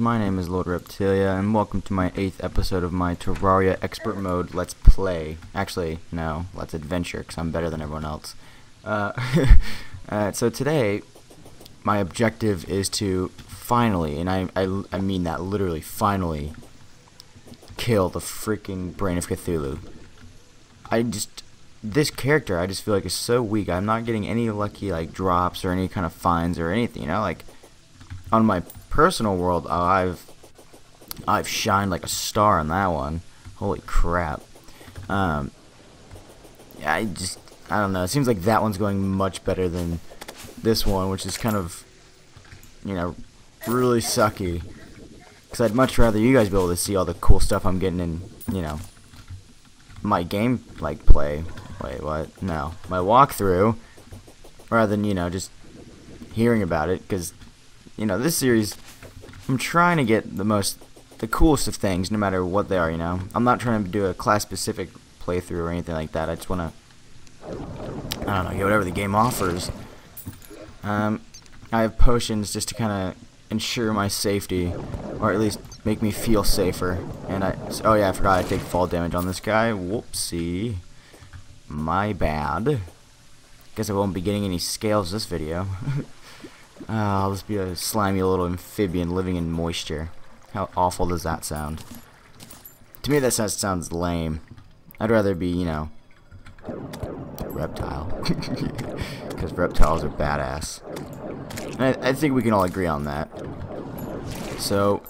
My name is Lord Reptilia, and welcome to my 8th episode of my Terraria Expert Mode Let's Play. Actually, no, Let's Adventure, because I'm better than everyone else. Uh, uh, so today, my objective is to finally, and I, I, I mean that literally, finally, kill the freaking Brain of Cthulhu. I just this character I just feel like is so weak. I'm not getting any lucky like drops or any kind of finds or anything, you know, like on my personal world, oh, I've I've shined like a star on that one. Holy crap. Um I just I don't know. It seems like that one's going much better than this one, which is kind of you know, really sucky. Cuz I'd much rather you guys be able to see all the cool stuff I'm getting in, you know, my game like play. Wait, what? No, my walkthrough, rather than you know just hearing about it. Because you know this series, I'm trying to get the most, the coolest of things, no matter what they are. You know, I'm not trying to do a class specific playthrough or anything like that. I just want to, I don't know, get whatever the game offers. Um, I have potions just to kind of ensure my safety, or at least make me feel safer. And I, oh yeah, I forgot I take fall damage on this guy. Whoopsie. My bad. Guess I won't be getting any scales this video. uh, I'll just be a slimy little amphibian living in moisture. How awful does that sound? To me that sounds, sounds lame. I'd rather be, you know, a reptile. Because reptiles are badass. I, I think we can all agree on that. So,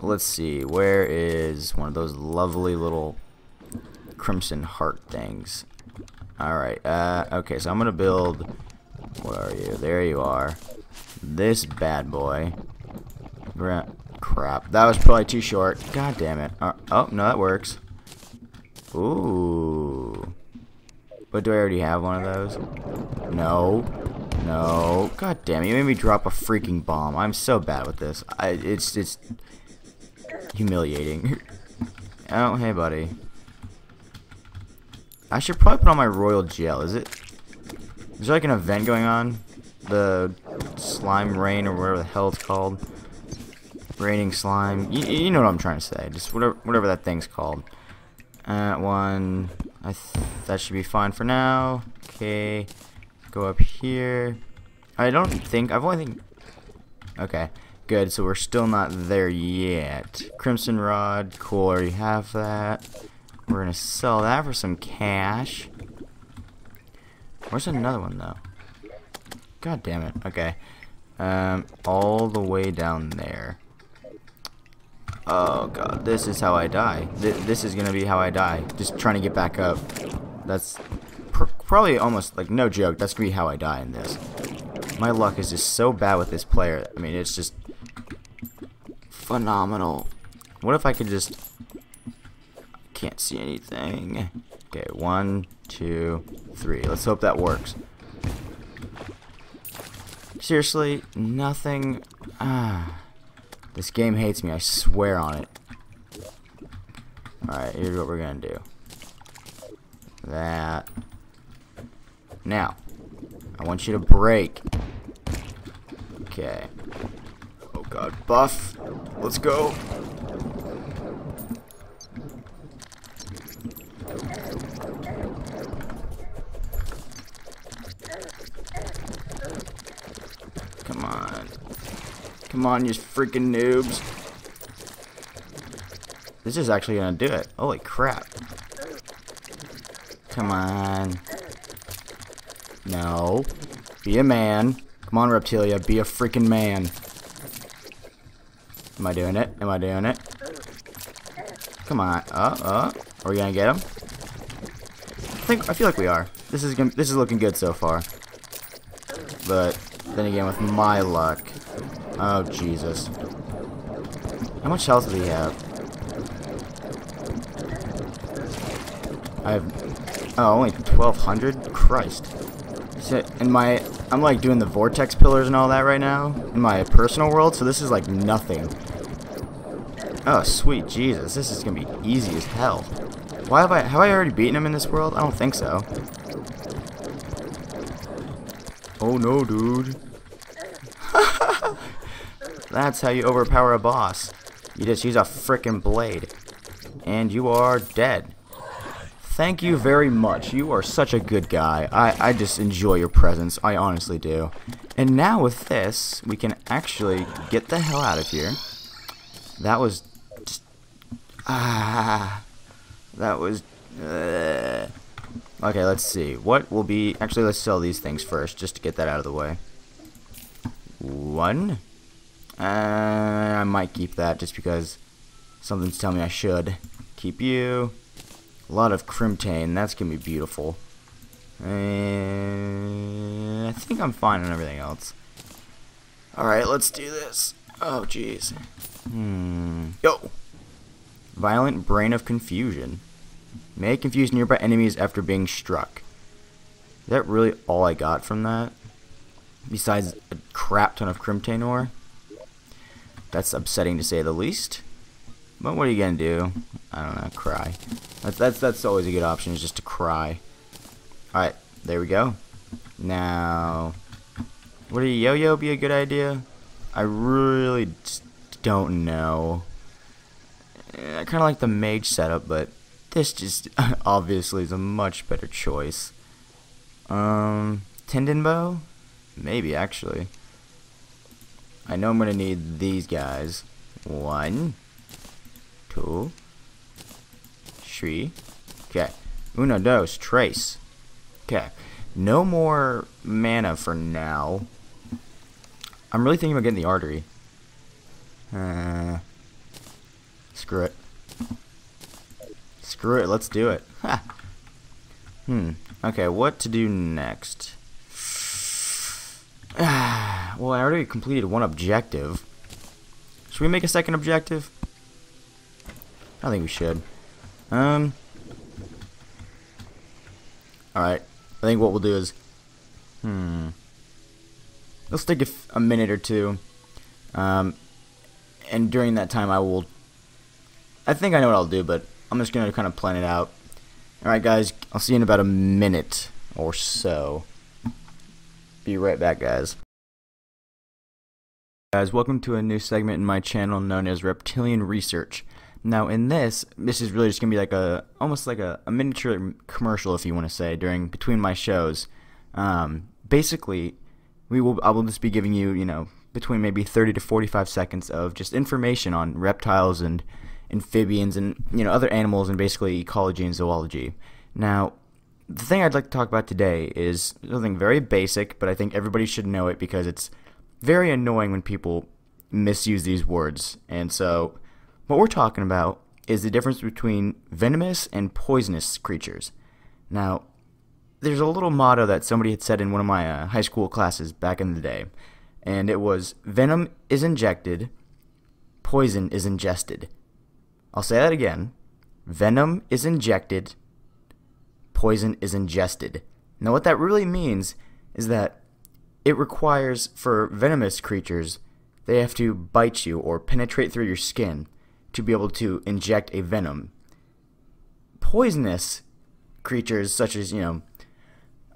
let's see. Where is one of those lovely little crimson heart things? Alright, uh, okay, so I'm gonna build... Where are you? There you are. This bad boy. Crap. That was probably too short. God damn it. Uh, oh, no, that works. Ooh. But do I already have one of those? No. No. God damn it. You made me drop a freaking bomb. I'm so bad with this. I, it's, it's humiliating. oh, hey, buddy. I should probably put on my royal gel. Is it? Is there like an event going on? The slime rain or whatever the hell it's called. Raining slime. You, you know what I'm trying to say. Just whatever, whatever that thing's called. Uh, one. I that should be fine for now. Okay. Go up here. I don't think I've only think. Okay. Good. So we're still not there yet. Crimson rod. Cool. Already have that. We're gonna sell that for some cash. Where's another one though? God damn it. Okay. Um, all the way down there. Oh god, this is how I die. Th this is gonna be how I die. Just trying to get back up. That's pr probably almost like no joke. That's gonna be how I die in this. My luck is just so bad with this player. I mean, it's just phenomenal. What if I could just can't see anything. Okay, one, two, three. Let's hope that works. Seriously, nothing. Ah, this game hates me. I swear on it. Alright, here's what we're gonna do. That. Now, I want you to break. Okay. Oh god, buff. Let's go. Come on, you freaking noobs. This is actually gonna do it. Holy crap. Come on. No. Be a man. Come on, Reptilia. Be a freaking man. Am I doing it? Am I doing it? Come on. Uh, uh. Are we gonna get him? I think I feel like we are. This is gonna, this is looking good so far. But then again, with my luck, Oh, Jesus. How much health do we have? I have... Oh, only 1,200? Christ. So, in my... I'm, like, doing the vortex pillars and all that right now. In my personal world, so this is, like, nothing. Oh, sweet Jesus. This is gonna be easy as hell. Why have I... Have I already beaten him in this world? I don't think so. Oh, no, dude. That's how you overpower a boss. You just use a frickin' blade. And you are dead. Thank you very much. You are such a good guy. I, I just enjoy your presence. I honestly do. And now with this, we can actually get the hell out of here. That was... Just, ah... That was... Uh, okay, let's see. What will be... Actually, let's sell these things first, just to get that out of the way. One. Uh, I might keep that, just because something's telling me I should. Keep you. A lot of Crimtane. That's going to be beautiful. And I think I'm fine on everything else. Alright, let's do this. Oh, jeez. Hmm. Yo! Violent Brain of Confusion. May confuse nearby enemies after being struck. Is that really all I got from that? Besides a crap ton of Crimtane ore? That's upsetting to say the least. But what are you gonna do? I don't know, cry. That's that's that's always a good option, is just to cry. Alright, there we go. Now would a yo-yo be a good idea? I really don't know. I kinda like the mage setup, but this just obviously is a much better choice. Um tendon bow? Maybe actually. I know I'm gonna need these guys. One two, three. Okay. Uno, dos, trace. Okay. No more mana for now. I'm really thinking about getting the artery. Uh, screw it. Screw it, let's do it. Ha. Hmm. Okay, what to do next? Well, I already completed one objective. Should we make a second objective? I think we should. Um. Alright. I think what we'll do is. Hmm. Let's take a, a minute or two. Um. And during that time, I will. I think I know what I'll do, but I'm just going to kind of plan it out. Alright, guys. I'll see you in about a minute or so. Be right back, guys. Guys, welcome to a new segment in my channel known as Reptilian Research. Now in this, this is really just gonna be like a almost like a, a miniature commercial, if you want to say, during between my shows. Um, basically, we will I will just be giving you you know between maybe 30 to 45 seconds of just information on reptiles and amphibians and you know other animals and basically ecology and zoology. Now, the thing I'd like to talk about today is something very basic, but I think everybody should know it because it's very annoying when people misuse these words. And so what we're talking about is the difference between venomous and poisonous creatures. Now, there's a little motto that somebody had said in one of my uh, high school classes back in the day, and it was venom is injected, poison is ingested. I'll say that again. Venom is injected, poison is ingested. Now, what that really means is that it requires for venomous creatures, they have to bite you or penetrate through your skin to be able to inject a venom. Poisonous creatures, such as, you know,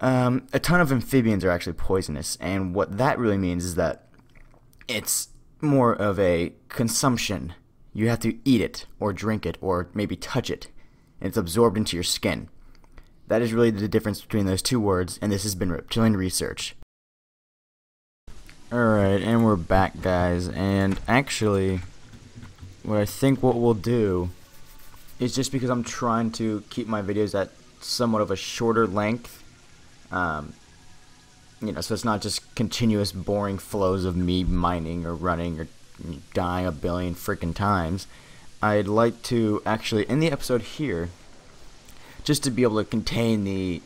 um, a ton of amphibians are actually poisonous, and what that really means is that it's more of a consumption. You have to eat it, or drink it, or maybe touch it, and it's absorbed into your skin. That is really the difference between those two words, and this has been Reptilian Research. Alright, and we're back, guys, and actually, what I think what we'll do is just because I'm trying to keep my videos at somewhat of a shorter length, um, you know, so it's not just continuous boring flows of me mining or running or dying a billion freaking times. I'd like to actually, in the episode here, just to be able to contain the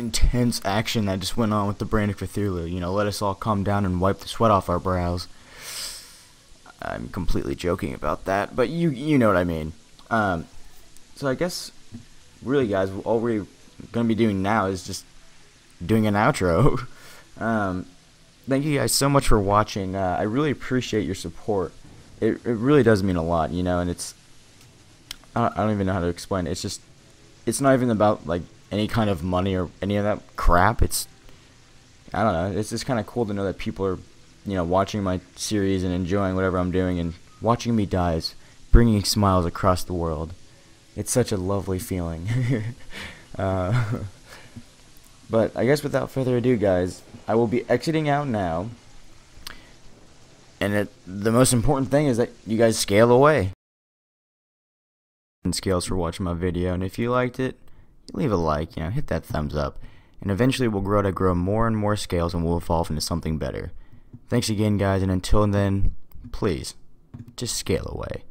intense action that just went on with the Brain of Cthulhu, you know, let us all calm down and wipe the sweat off our brows. I'm completely joking about that, but you you know what I mean. Um, so I guess, really, guys, all we're gonna be doing now is just doing an outro. um, thank you guys so much for watching. Uh, I really appreciate your support. It it really does mean a lot, you know, and it's I don't, I don't even know how to explain it. It's just it's not even about like any kind of money or any of that crap. It's I don't know. It's just kind of cool to know that people are you know, watching my series and enjoying whatever I'm doing and watching me die is bringing smiles across the world. It's such a lovely feeling. uh, but I guess without further ado, guys, I will be exiting out now. And it, the most important thing is that you guys scale away. And scales for watching my video, and if you liked it, leave a like, you know, hit that thumbs up. And eventually we'll grow to grow more and more scales and we'll evolve into something better. Thanks again, guys, and until then, please, just scale away.